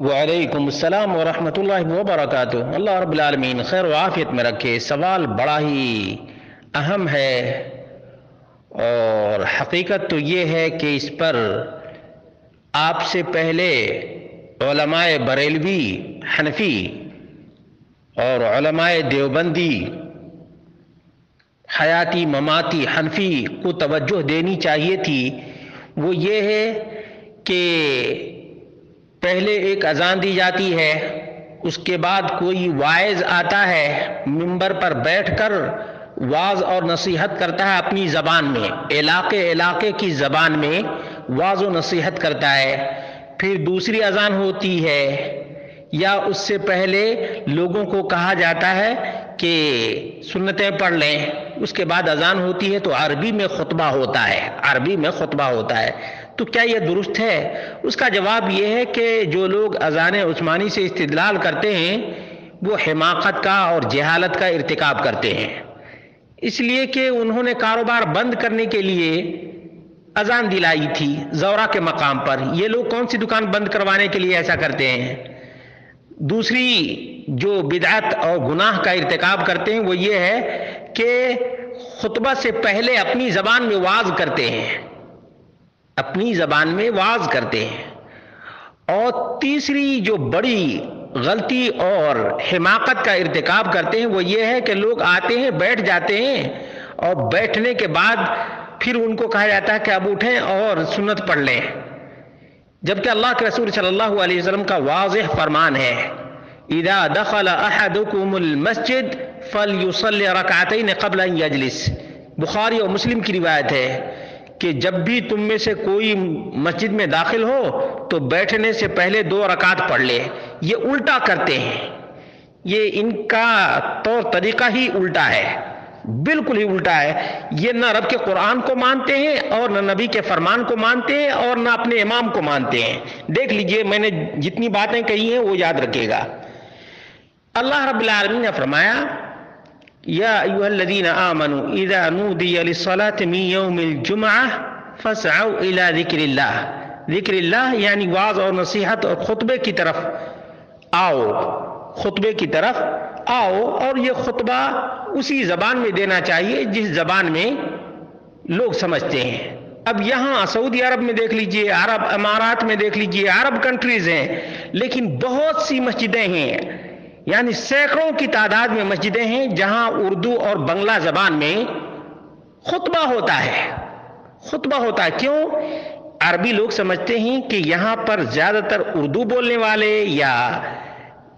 وعلیکم السلام ورحمۃ اللہ وبرکاتہ۔ اللہ رب العالمین خیر و عافیت میں رکھے۔ سوال بڑا ہی اہم ہے اور حقیقت تو یہ ہے کہ اس پر آپ سے پہلے علماء بریلوی، حنفی اور علماء دیوبندی، حیاتی مماتی حنفی کو توجہ دینی چاہیے تھی۔ وہ یہ ہے کہ پہلے ایک اذان دی جاتی ہے، اس کے بعد کوئی وائز آتا ہے، ممبر پر بیٹھ کر واز اور نصیحت کرتا ہے اپنی زبان میں، علاقے علاقے کی زبان میں واز و نصیحت کرتا ہے۔ پھر دوسری اذان ہوتی ہے، یا اس سے پہلے لوگوں کو کہا جاتا ہے کہ سنتیں پڑھ لیں۔ اس کے بعد اذان ہوتی ہے تو عربی میں خطبہ ہوتا ہے، عربی میں خطبہ ہوتا ہے۔ تو کیا یہ درست ہے؟ اس کا جواب یہ ہے کہ جو لوگ اذان عثمانی سے استدلال کرتے ہیں، وہ حماقت کا اور جہالت کا ارتکاب کرتے ہیں۔ اس لیے کہ انہوں نے کاروبار بند کرنے کے لیے اذان دلائی تھی زورا کے مقام پر۔ یہ لوگ کون سی دکان بند کروانے کے لیے ایسا کرتے ہیں؟ دوسری جو بدعت اور گناہ کا ارتکاب کرتے ہیں، وہ یہ ہے کہ خطبہ سے پہلے اپنی زبان میں واز کرتے ہیں۔ اپنی زبان میں واز کرتے ہیں۔ اور تیسری جو بڑی غلطی اور حماقت کا ارتکاب کرتے ہیں وہ یہ ہے کہ لوگ آتے ہیں، بیٹھ جاتے ہیں اور بیٹھنے کے بعد پھر ان کو کہا جاتا ہے کہ اب اٹھیں اور سنت پڑھ لیں۔ جبکہ اللہ کے رسول صلی اللہ علیہ وسلم کا واضح فرمان ہے، اذا دخل احدكم المسجد فليصلي ركعتين قبل ان يجلس بخاری اور مسلم کی روایت ہے۔ کہ جب بھی تم میں سے کوئی مسجد میں داخل ہو تو بیٹھنے سے پہلے دو رکعت پڑھ لے۔ یہ الٹا کرتے ہیں۔ یہ ان کا طور طریقہ ہی الٹا ہے۔ بالکل ہی الٹا ہے۔ یہ نہ رب کے قرآن کو مانتے ہیں اور نہ نبی کے فرمان کو مانتے ہیں اور نہ اپنے امام کو مانتے ہیں۔ دیکھ لیجیے، میں نے جتنی باتیں کہی ہیں وہ یاد رکھے گا۔ اللہ رب العالمین نے فرمایا یا ایوہ الذین آمنوا اذا نودی للصلاة من یوم الجمعہ فسعوا الى ذکر اللہ. ذکر اللہ یعنی واض اور نصیحت اور خطبے کی طرف. آؤ، خطبے کی طرف آؤ اور یہ خطبہ اسی زبان میں دینا چاہیے جس زبان میں لوگ سمجھتے ہیں. اب یہاں سعودی عرب میں دیکھ لیجیے، عرب امارات میں دیکھ لیجیے، عرب کنٹریز ہیں، لیکن بہت سی مسجدیں ہیں یعنی سینکڑوں کی تعداد میں مسجدیں ہیں جہاں اردو اور بنگلہ زبان میں خطبہ ہوتا ہے۔ خطبہ ہوتا ہے۔ کیوں؟ عربی لوگ سمجھتے ہیں کہ یہاں پر زیادہ تر اردو بولنے والے یا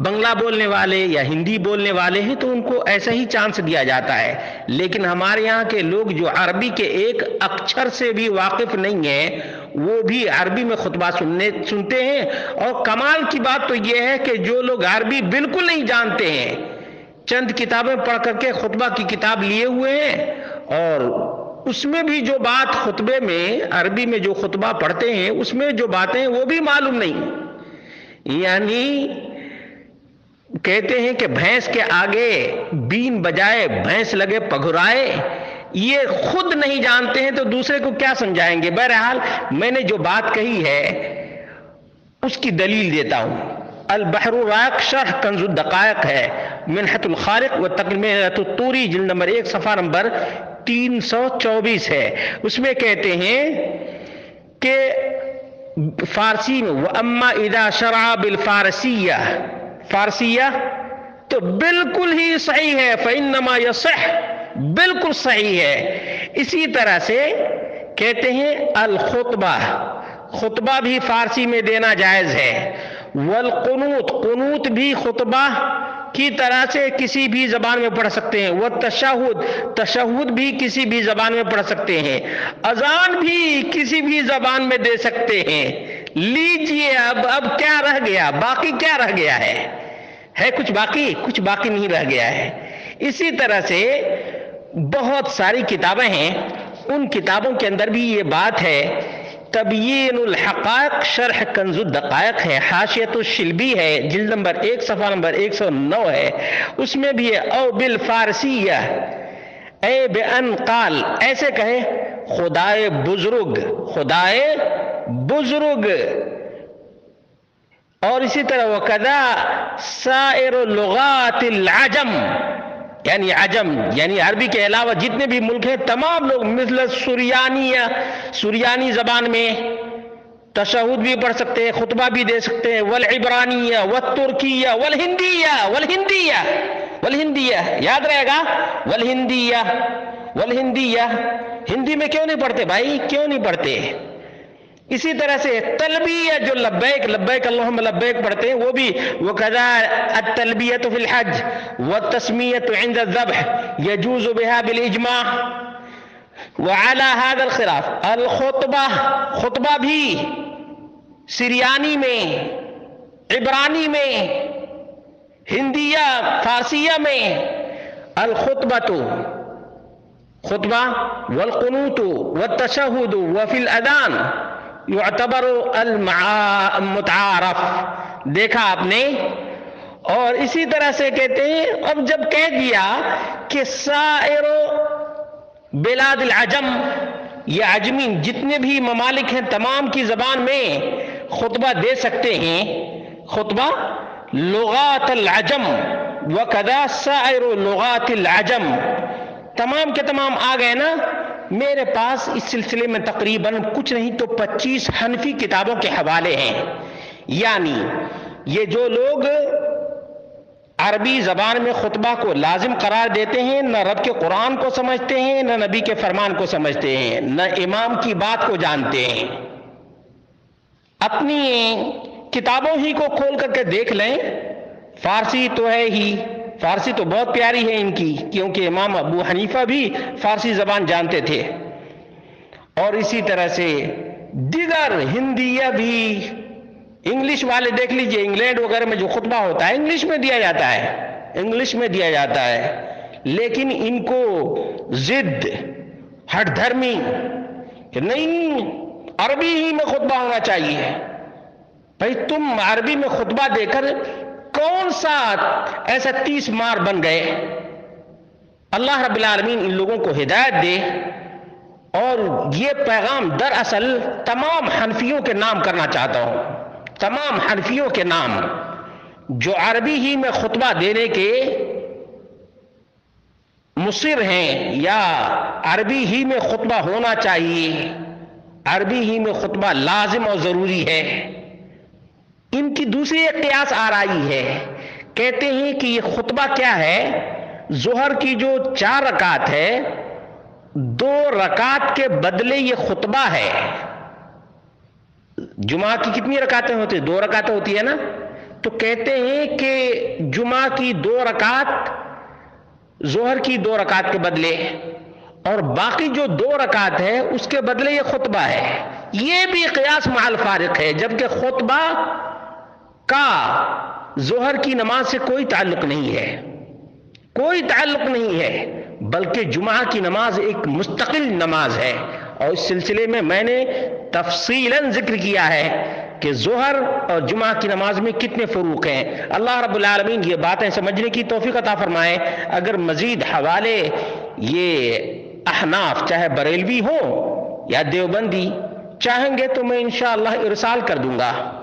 بنگلہ بولنے والے یا ہندی بولنے والے ہیں تو ان کو ایسا ہی چانس دیا جاتا ہے۔ لیکن ہمارے یہاں کے لوگ جو عربی کے ایک اکچھر سے بھی واقف نہیں ہیں، وہ بھی عربی میں خطبہ سننے، سنتے ہیں۔ اور کمال کی بات تو یہ ہے کہ جو لوگ عربی بالکل نہیں جانتے ہیں، چند کتابیں پڑھ کر کے خطبہ کی کتاب لیے ہوئے ہیں۔ اور اس میں بھی جو بات خطبے میں، عربی میں جو خطبہ پڑھتے ہیں، اس میں جو باتیں وہ بھی معلوم نہیں۔ یعنی کہتے ہیں کہ بھینس کے آگے بین بجائے بھینس لگے پگھرائے، یہ خود نہیں جانتے ہیں تو دوسرے کو کیا سمجھائیں گے؟ بہرحال میں نے جو بات کہی ہے، اس کی دلیل دیتا ہوں۔ البحر الرائق شرح کنز الدقائق ہے۔ منحت الخارق و تقلمت الطوری جلد نمبر ایک، صفحہ نمبر تین سو چوبیس ہے۔ اس میں کہتے ہیں کہ فارسی میں، وَأَمَّا إِذَا شَرَعَ بِالْفَارَسِيَّةِ فارسیہ، تو بالکل ہی صحیح ہے، فَإِنَّمَا يَصِحْ، بالکل صحیح ہے۔ اسی طرح سے کہتے ہیں الخطبہ، خطبہ بھی فارسی میں دینا جائز ہے۔ والقنوت، قنوت بھی خطبہ کی طرح سے کسی بھی زبان میں پڑھ سکتے ہیں۔ وہ تشہد تشہد بھی کسی بھی زبان میں پڑھ سکتے ہیں۔ اذان بھی کسی بھی زبان میں دے سکتے ہیں۔ لیجیے اب اب کیا رہ گیا؟ باقی کیا رہ گیا ہے؟ ہے کچھ باقی؟ کچھ باقی نہیں رہ گیا ہے۔ اسی طرح سے بہت ساری کتابیں ہیں۔ ان کتابوں کے اندر بھی یہ بات ہے، تبیین الحقائق شرح کنز الدقائق ہے۔ حاشیت الشلبی ہے، جلد نمبر ایک، صفحہ نمبر ایک سو نو ہے۔ اس میں بھی ہے او بالفارسیہ، اے بے ان قال ایسے کہے خدائے بزرگ، خدائے بزرگ۔ اور اسی طرح وہ کدا سائر لغات العجم۔ یعنی عجم یعنی عربی کے علاوہ جتنے بھی ملک ہیں، تمام لوگ مثل سریانی یا سریانی زبان میں تشہد بھی پڑھ سکتے ہیں، خطبہ بھی دے سکتے ہیں۔ والعبرانیہ والترکیہ والہندیہ والہندیہ والہندیہ یاد رہے گا؟ والہندیہ والہندیہ ہندی میں کیوں نہیں پڑھتے بھائی؟ کیوں نہیں پڑھتے؟ اسی طرح سے تلبیہ جو لبیک لبیک اللہم، لبیک پڑھتے ہیں، وہ بھی وہ قضا التلبیت فی الحج والتسمیت عند الذبح یجوز بها بالاجماع وعلى هذا الخلاف۔ الخطبہ، خطبہ بھی سریانی میں، عبرانی میں، ہندیہ، فارسیہ میں۔ الخطبہ تو خطبہ والقنوت والتشہد وفی الادان یعتبر المتعارف دیکھا آپ نے؟ اور اسی طرح سے کہتے ہیں، اب جب کہہ دیا کہ سائر بلاد العجم، یہ عجمی جتنے بھی ممالک ہیں تمام کی زبان میں خطبہ دے سکتے ہیں۔ خطبہ، لغات العجم، وکذا سائر لغات العجم۔ تمام کے تمام آ گئے نا؟ میرے پاس اس سلسلے میں تقریباً کچھ نہیں تو پچیس حنفی کتابوں کے حوالے ہیں۔ یعنی یہ جو لوگ عربی زبان میں خطبہ کو لازم قرار دیتے ہیں، نہ رب کے قرآن کو سمجھتے ہیں، نہ نبی کے فرمان کو سمجھتے ہیں، نہ امام کی بات کو جانتے ہیں۔ اپنی کتابوں ہی کو کھول کر کے دیکھ لیں، فارسی تو ہے ہی۔ فارسی تو بہت پیاری ہے ان کی، کیونکہ امام ابو حنیفہ بھی فارسی زبان جانتے تھے۔ اور اسی طرح سے دیگر ہندیہ بھی انگلش والے دیکھ لیجیے، انگلینڈ وغیرہ میں جو خطبہ ہوتا ہے، انگلش میں دیا جاتا ہے، انگلش میں دیا جاتا ہے۔ لیکن ان کو زد ہٹ دھرمی کہ نہیں، عربی ہی میں خطبہ ہونا چاہیے۔ بھائی تم عربی میں خطبہ دے کر کون سا ایسا تیس مار بن گئے؟ اللہ رب العالمین ان لوگوں کو ہدایت دے اور یہ پیغام دراصل تمام حنفیوں کے نام کرنا چاہتا ہوں۔ تمام حنفیوں کے نام۔ جو عربی ہی میں خطبہ دینے کے مصر ہیں یا عربی ہی میں خطبہ ہونا چاہیے۔ عربی ہی میں خطبہ لازم اور ضروری ہے۔ ان کی دوسری ایک قیاس آ رہی ہے۔ کہتے ہیں کہ یہ خطبہ کیا ہے؟ ظہر کی جو چار رکعت ہے، دو رکعت کے بدلے یہ خطبہ ہے۔ جمعہ کی کتنی رکعتیں ہوتی ہیں؟ دو رکعتیں ہوتی ہے نا؟ تو کہتے ہیں کہ جمعہ کی دو رکعت، ظہر کی دو رکعت کے بدلے اور باقی جو دو رکعت ہے، اس کے بدلے یہ خطبہ ہے۔ یہ بھی قیاس محل فارق ہے، جبکہ خطبہ کا ظہر کی نماز سے کوئی تعلق نہیں ہے۔ کوئی تعلق نہیں ہے، بلکہ جمعہ کی نماز ایک مستقل نماز ہے۔ اور اس سلسلے میں میں نے تفصیلا ذکر کیا ہے کہ ظہر اور جمعہ کی نماز میں کتنے فروق ہیں۔ اللہ رب العالمین یہ باتیں سمجھنے کی توفیق عطا فرمائے۔ اگر مزید حوالے یہ احناف چاہے بریلوی ہو یا دیوبندی چاہیں گے تو میں انشاءاللہ ارسال کر دوں گا۔